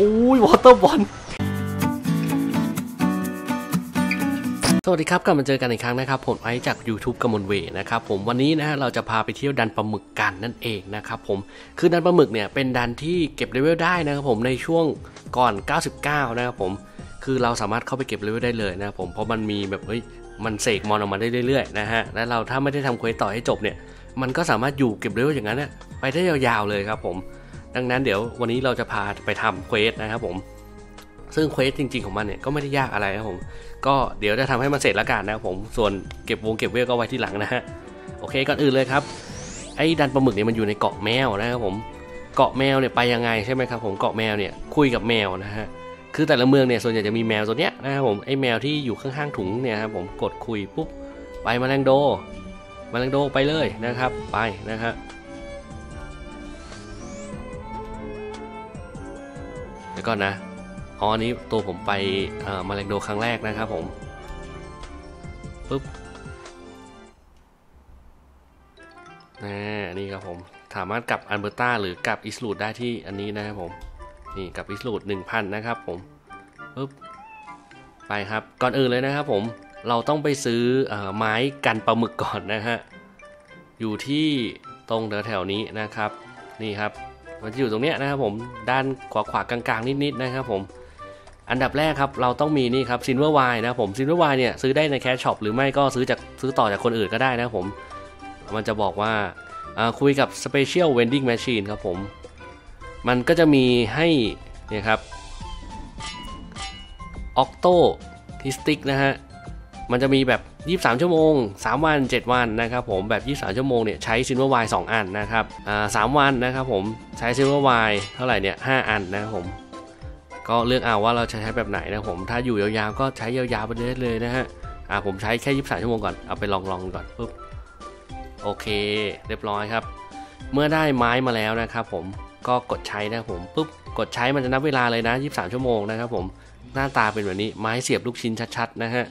อุ้ย Water Ball สวัสดีครับกลับมาเจอกันอีกครั้งนะครับ ผมไอจาก YouTube กมลเวนะครับผมวันนี้นะฮะเราจะพาไปเที่ยวดันปลาหมึกกันนั่นเองนะครับผมคือดันปลาหมึกเนี่ยเป็นดันที่เก็บเลเวลได้นะครับผมในช่วงก่อน 99 นะครับผมคือเราสามารถเข้าไปเก็บเลเวลได้เลยนะครับผมเพราะมันมีแบบเฮ้ยมันเสกมอนออกมาได้เรื่อยๆนะฮะและเราถ้าไม่ได้ทำเควสต่อให้จบเนี่ยมันก็สามารถอยู่เก็บเลเวลอย่างนั้นไปได้ยาวๆเลยครับผม ดังนั้นเดี๋ยววันนี้เราจะพาไปทำเควสนะครับผม ซึ่งเควสจริง ๆของมันเนี่ยก็ไม่ได้ยากอะไรนะครับผมก็เดี๋ยวจะทำให้มันเสร็จแล้วกันนะครับผมส่วนเก็บวงเก็บเวลก็ไว้ที่หลังนะฮะโอเคก่อนอื่นเลยครับไอ้ดันปลาหมึกเนี่ยมันอยู่ในเกาะแมวนะครับผมเกาะแมวเนี่ยไปยังไงใช่ไหมครับผมเกาะแมวเนี่ยคุยกับแมวนะฮะคือแต่ละเมืองเนี่ยส่วนใหญ่จะมีแมวตัวเนี้ยนะครับผมไอ้แมวที่อยู่ข้างๆถุงเนี่ยครับผมกดคุยปุ๊บไปมาแรงโดมาแรงโดไปเลยนะครับไปนะครั ก่อนนะอ๋ออันนี้ตัวผมไปมาเลงโดครั้งแรกนะครับผมปึ๊บนี่นี่ครับผมสามารถกลับอันเบอร์ตาหรือกลับอิสลูดได้ที่อันนี้นะครับผมนี่กลับอิสลูด1,000 นะครับผมปึ๊บไปครับก่อนอื่นเลยนะครับผมเราต้องไปซื้อไม้กันปลาหมึกก่อนนะฮะอยู่ที่ตรงแถวๆนี้นะครับ นี่ครับ มันจะอยู่ตรงเนี้ยนะครับผมด้านขวาขวากลางๆ นิดๆนะครับผมอันดับแรกครับเราต้องมีนี่ครับซินเวอร์ไวนะผมซินเวอร์ไวเนี่ยซื้อได้ใน cash shop หรือไม่ก็ซื้อจากซื้อต่อจากคนอื่นก็ได้นะผมมันจะบอกว่าคุยกับ Special Vending Machine ครับผม มันก็จะมีให้เนี่ยครับ Octo t i s t i c นะฮะ มันจะมีแบบ 23 ชั่วโมง 3 วัน 7 วันนะครับผมแบบ 23 ชั่วโมงเนี่ยใช้ซินเวอร์ไว2อันนะครับอ่า3วันนะครับผมใช้ซินเวอร์ไวเท่าไหร่เนี่ย5อันนะครับผมก็เลือกเอาว่าเราจะใช้แบบไหนนะผมถ้าอยู่ยาวๆก็ใช้ยาวๆไปเรื่อยเลยนะฮะอ่าผมใช้แค่ 23 ชั่วโมงก่อนเอาไปลองๆก่อนปุ๊บโอเค เรียบร้อยครับ เมื่อได้ไม้มาแล้วนะครับผมก็กดใช้นะครับผมปุ๊บกดใช้มันจะนับเวลาเลยนะ 23 ชั่วโมงนะครับผมหน้าตาเป็นแบบนี้ไม้เสียบลูกชิ้นชัดๆนะฮะ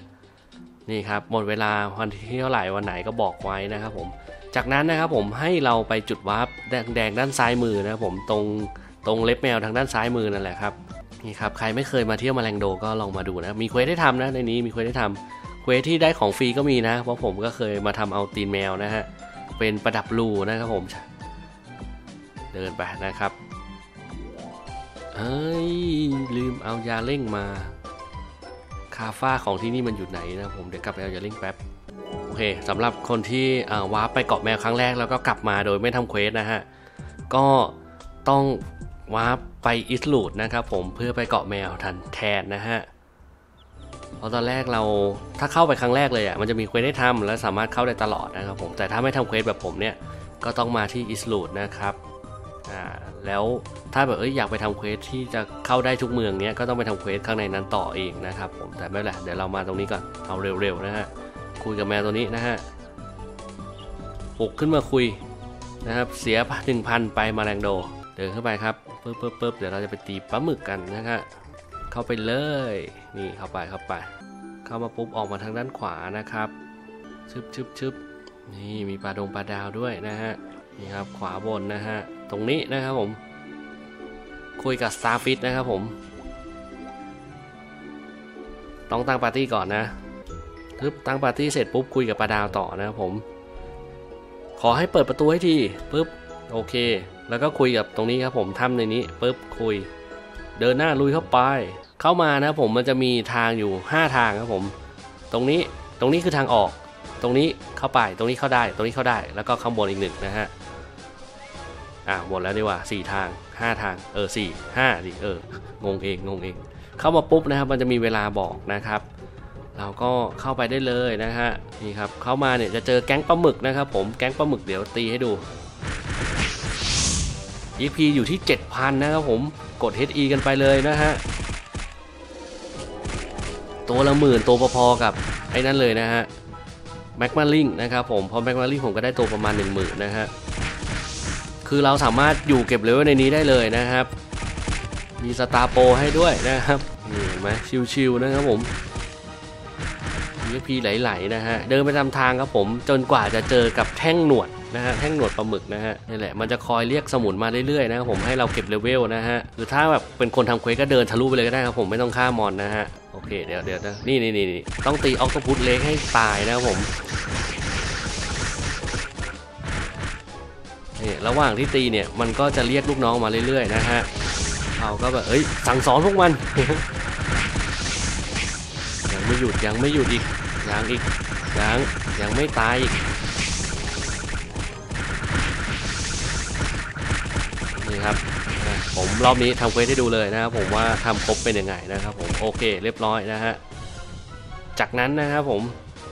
นี่ครับหมดเวลาวันที่เท่าไหร่วันไหนก็บอกไว้นะครับผม จากนั้นนะครับผมให้เราไปจุดวาร์ปแดงๆด้านซ้ายมือนะครับผมตรงตรงเล็บแมวทางด้านซ้ายมือนั่นแหละครับนี่ครับใครไม่เคยมาเที่ยว Malangdo ก็ลองมาดูนะมีเควสได้ทำนะในนี้มีเควสได้ทำเควสที่ได้ของฟรีก็มีนะ เพราะผมก็เคยมาทำเอาตีนแมวนะฮะเป็นประดับรูนะครับผม เดินไปนะครับเฮ้ยลืมเอายาเร่งมา คาฟร้าของที่นี่มันอยู่ไหนนะผมเดี๋ยวกลับไปเอายาเร่งแป๊บโอเคสำหรับคนที่วาร์ปไปเกาะแมวครั้งแรกแล้วก็กลับมาโดยไม่ทำเควสนะฮะก็ต้องวาร์ปไป Izlude นะครับผมเพื่อไปเกาะแมวทันแทนนะฮะเพราะตอนแรกเราถ้าเข้าไปครั้งแรกเลยอะมันจะมีเควสได้ทำและสามารถเข้าได้ตลอดนะครับผมแต่ถ้าไม่ทำเควสแบบผมเนี่ยก็ต้องมาที่ Izlude นะครับอ่า แล้วถ้าแบบเอ้ยอยากไปทำเควสที่จะเข้าได้ทุกเมืองเนี้ยก็ต้องไปทำเควสข้างในนั้นต่อเองนะครับผมแต่ไม่เป็นไรเดี๋ยวเรามาตรงนี้ก่อนเอาเร็วๆนะฮะคุยกับแมวตัวนี้นะฮะปลุกขึ้นมาคุยนะครับเสียหนึ่งพันไป Malangdo เดินเข้าไปครับปึ๊บปึ๊บปึ๊บเดี๋ยวเราจะไปตีปลาหมึกกันนะครับเข้าไปเลยนี่เข้าไปเข้าไป เข้ามาปุ๊บออกมาทางด้านขวานะครับชึบชึบชึบนี่มีปลาดงปลาดาวด้วยนะฮะนี่ครับขวาบนนะฮะ ตรงนี้นะครับผม คุยกับ Starfish นะครับผม ต้องตั้งปาร์ตี้ก่อนนะทึบตั้งปาร์ตี้เสร็จปุ๊บคุยกับปลาดาวต่อนะครับผม ขอให้เปิดประตูให้ทีปุ๊บโอเค แล้วก็คุยกับตรงนี้ครับผมถ้ำในนี้ปุ๊บคุย เดินหน้าลุยเข้าไป เข้ามานะผมมันจะมีทางอยู่ 5 ทางครับผม ตรงนี้ตรงนี้คือทางออก ตรงนี้เข้าไปตรงนี้เข้าได้ ตรงนี้เข้าได้ แล้วก็ข้างบนอีกหนึ่งนะฮะ อ่าหมดแล้วดีกว่า4ทาง 5 ทางเออ4 5ดิเอองงเองงงเอง เข้ามาปุ๊บนะครับมันจะมีเวลาบอกนะครับ เราก็เข้าไปได้เลยนะฮะนี่ครับเข้ามาเนี่ยจะเจอแก๊งปลาหมึกนะครับ ผมแก๊งปลาหมึกเดี๋ยวตีให้ดู EP อยู่ที่ 7,000 นะครับผมกด HE กันไปเลยนะฮะตัวละหมื่นตัวพอๆกับไอ้นั่นเลยนะฮะแม็กมาลิงนะครับผมพอแม็กมาลิงผมก็ได้ตัวประมาณ 1 0,000นะฮะ คือเราสามารถอยู่เก็บเลเวลในนี้ได้เลยนะครับ มีสตาร์โปให้ด้วยนะครับนี่เห็นไหมชิวๆนะครับผมมี EXP ไหลๆนะฮะเดินไปตามทางครับผมจนกว่าจะเจอกับแท่งหนวดนะฮะแท่งหนวดปลาหมึกนะฮะนี่แหละมันจะคอยเรียกสมุนมาเรื่อยๆนะครับผมให้เราเก็บเลเวลนะฮะหรือถ้าแบบเป็นคนทำเควสก็เดินทะลุไปเลยก็ได้ครับผมไม่ต้องฆ่ามอนนะฮะโอเคเดี๋ยวเดี๋ยวนะนี่นี่นี่ต้องตี Octopus Leg ให้ตายนะครับผม ระหว่างที่ตีเนี่ยมันก็จะเรียกลูกน้องมาเรื่อยๆนะฮะเราก็แบบเอ้ยสั่งสอนพวกมันยังไม่หยุดยังไม่หยุดอีกยังอีกยังยังไม่ตายอีกนี่ครับผมรอบนี้ทำเควสให้ดูเลยนะครับผมว่าทำครบเป็นยังไงนะครับผมโอเคเรียบร้อยนะฮะจากนั้นนะครับผม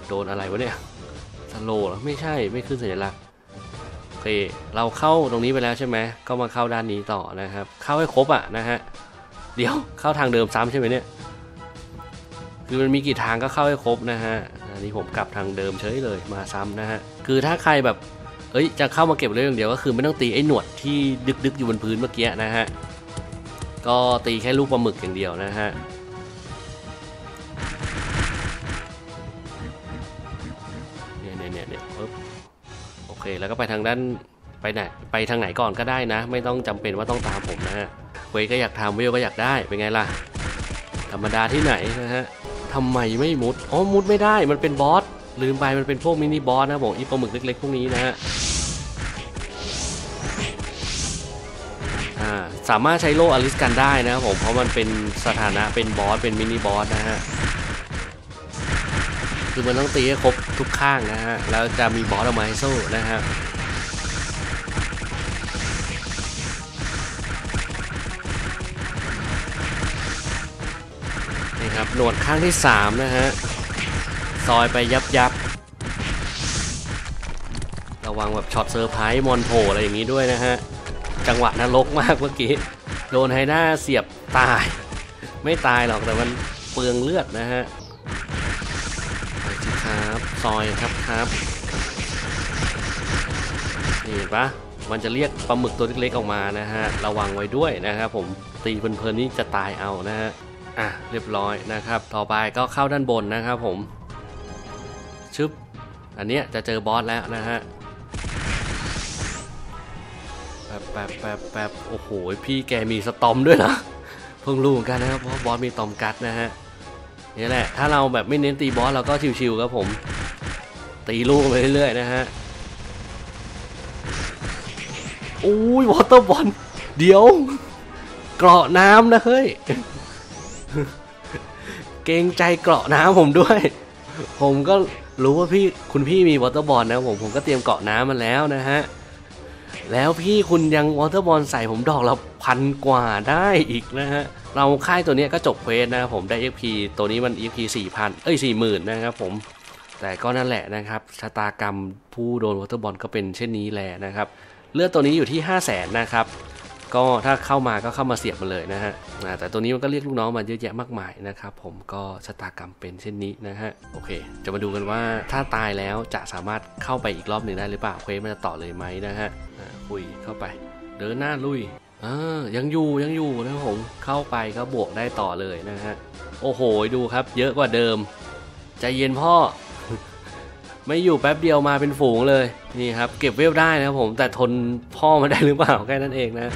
โดนอะไรวะเนี่ยสโลหรอไม่ใช่ไม่ขึ้นสัญลักษณ์ เค เราเข้าตรงนี้ไปแล้วใช่ไหมก็มาเข้าด้านนี้ต่อนะครับ เข้าให้ครบอะนะฮะเดี๋ยวเข้าทางเดิมซ้ำใช่ไหมเนี่ยคือมันมีกี่ทางก็เข้าให้ครบนะฮะอันนี้ผมกลับทางเดิมเฉยเลยมาซ้ำนะฮะคือถ้าใครแบบเอ้ยจะเข้ามาเก็บเรื่องเดียวก็คือไม่ต้องตีไอ้หนวดที่ดึกๆอยู่บนพื้นเมื่อกี้นะฮะก็ตีแค่ลูกปลาหมึกอย่างเดียวนะฮะ แล้วก็ไปทางด้านไปไหนไปทางไหนก่อนก็ได้นะ ไม่ต้องจำเป็นว่าต้องตามผมนะฮะเควสก็อยากทำเวลก็อยากได้เป็นไงล่ะ ธรรมดาที่ไหนนะฮะทำไมไม่มุดอ๋อมุดไม่ได้มันเป็นบอสลืมไปมันเป็นพวก mini boss นะผมอีปลาหมึกเล็กๆพวกนี้นะฮะสามารถใช้โล่อลิสกันได้นะผมเพราะมันเป็นสถานะเป็นบอสเป็น mini boss นะฮะ คือมันต้องตีให้ครบทุกข้างนะฮะ แล้วจะมีบอสออกมาให้สู้นะฮะนี่ครับหนวดข้างที่ 3 นะฮะ ซอยไปยับยับระวังแบบช็อตเซอร์ไพรส์มอนโผล่อะไรอย่างนี้ด้วยนะฮะ จังหวะนรกมากเมื่อกี้ โดน Hydra เสียบตาย ไม่ตายหรอกแต่มันเปลืองเลือดนะฮะ ซอยครับครับนี่เห็นปะมันจะเรียกปลาหมึกตัวเล็กๆออกมานะฮะระวังไว้ด้วยนะครับผมตีเพลินๆนี่จะตายเอานะฮะอะเรียบร้อยนะครับ ต่อไปก็เข้าด้านบนนะครับผมชึบอันเนี้ยจะเจอบอสแล้วนะฮะแป๊บแป๊บแป๊บแป๊บโอ้โหพี่แกมีสตอมด้วยเหรอเพิ่งรู้เหมือนกันนะครับเพราะบอสมีตอมกัดนะฮะนี่แหละถ้าเราแบบไม่เน้นตีบอสเราก็ชิวๆครับผม ตีลูกไปเรื่อยๆนะฮะโอ้ย Water Ball เดี๋ยว เกราะน้ำนะเฮ้ย เกรงใจเกราะน้ำผมด้วย ผมก็รู้ว่าพี่คุณพี่มี Water Ball นะผมผมก็เตรียมเกราะน้ำมาแล้วนะฮะ แล้วพี่คุณยัง Water Ball ใส่ผมดอกละพันกว่าได้อีกนะฮะ เราฆ่าไอ้ตัวนี้ก็จบเควสนะครับผมได้ XP ตัวนี้มัน XP 4,000 เอ้ย 40,000 นะครับผม แต่ก็นั่นแหละนะครับชะตากรรมผู้โดนวอเตอร์บอลก็เป็นเช่นนี้แหละนะครับ เลือดตัวนี้อยู่ที่ 5 0 0แสนนะครับ ก็ถ้าเข้ามาก็เข้ามาเสียบมาเลยนะฮะแต่ตัวนี้มันก็เรียกลูกน้องมาเยอะแยะมากมายนะครับผมก็ชะตากรรมเป็นเช่นนี้นะฮะโอเค จะมาดูกันว่าถ้าตายแล้วจะสามารถเข้าไปอีกรอบหนึ่งได้หรือเปล่าเควสมันจะต่อเลยไหมนะฮะคุยเข้าไป เดินหน้าลุยอ่ายังอยู่ยังอยู่นะครับผมเข้าไปก็บวกได้ต่อเลยนะฮะโอ้โหดูครับ เยอะกว่าเดิมใจเย็นพ่อ ไม่อยู่แป๊บเดียวมาเป็นฝูงเลยนี่ครับ เก็บเวลได้นะครับผมแต่ทนพ่อมาได้หรือเปล่าแค่นั้นเองนะ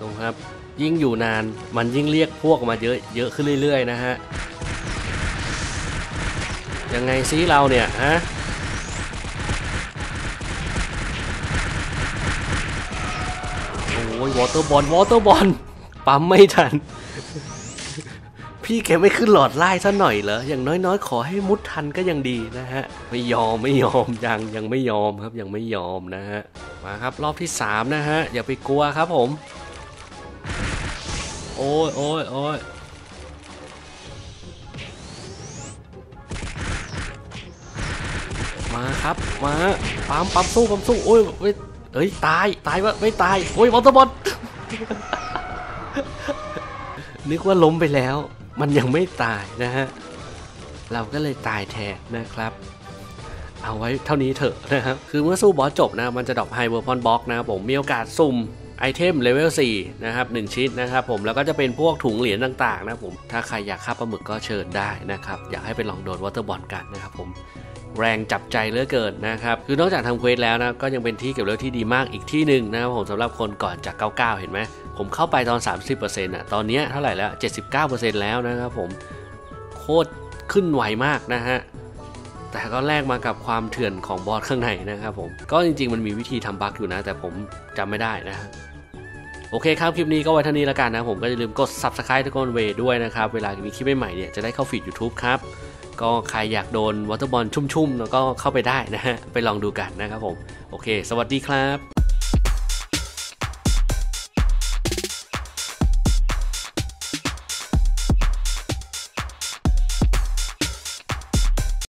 ตรงครับ ยิ่งอยู่นานมันยิ่งเรียกพวกมาเยอะเยอะขึ้นเรื่อย ๆ นะฮะยังไงซีเราเนี่ยฮะโอ้ย Water Ball Water Ball ปั๊มไม่ทัน พี่แกไม่ขึ้นหลอดไล่ซะหน่อยเหรอ อย่างน้อยๆ ขอให้มุดทันก็ยังดีนะฮะ ไม่ยอมไม่ยอมยังยังไม่ยอมครับยังไม่ยอมนะฮะ มาครับรอบที่ 3 นะฮะ อย่าไปกลัวครับผม โอ้ยโอ้ยโอ้ยมาครับมาปั๊มปั๊มสู้ปั๊มสู้โอ้ยเว้ยเอ้ยตายตายวะไม่ตายโอ้ยวอเตอร์บอลนึกว่าล้มไปแล้ว มันยังไม่ตายนะฮะ เราก็เลยตายแทนนะครับ เอาไว้เท่านี้เถอะนะครับ คือเมื่อสู้บอสจบนะ มันจะ drop High Weapon Box นะครับผมมีโอกาสสุ่ม item level 4นะครับ1ชิ้นนะครับผมแล้วก็จะเป็นพวกถุงเหรียญต่างๆนะผมถ้าใครอยากฆ่าปลาหมึกก็เชิญได้นะครับ อยากให้ไปลองโดน Water Ball กันนะครับผม แรงจับใจเหลือเกินนะครับคือนอกจากทำ quest แล้วนะก็ยังเป็นที่เก็บเวลที่ดีมากอีกที่หนึ่งนะครับผมสำหรับคนก่อนจาก 99 เห็นไหมผมเข้าไปตอน 30%อะตอนนี้เท่าไหร่แล้ว 79%แล้วนะครับผมโคตรขึ้นไวมากนะฮะแต่ก็แลกมากับความเถื่อนของบอสข้างในนะครับผมก็จริงๆมันมีวิธีทำบั๊กอยู่นะ แต่ผมจำไม่ได้นะฮะโอเคครับ คลิปนี้ก็ไว้เท่านี้แล้วกันนะผมก็อย่าลืมกด subscribe ทุกคนเวด้วยนะครับ เวลามีคลิปใหม่ๆเนี่ยจะได้เข้าฟีด YouTube ครับ ก็ใครอยากโดนวอเตอร์บอลชุ่มๆแล้วก็เข้าไปได้นะฮะ ไปลองดูกันนะครับผม โอเค สวัสดีครับ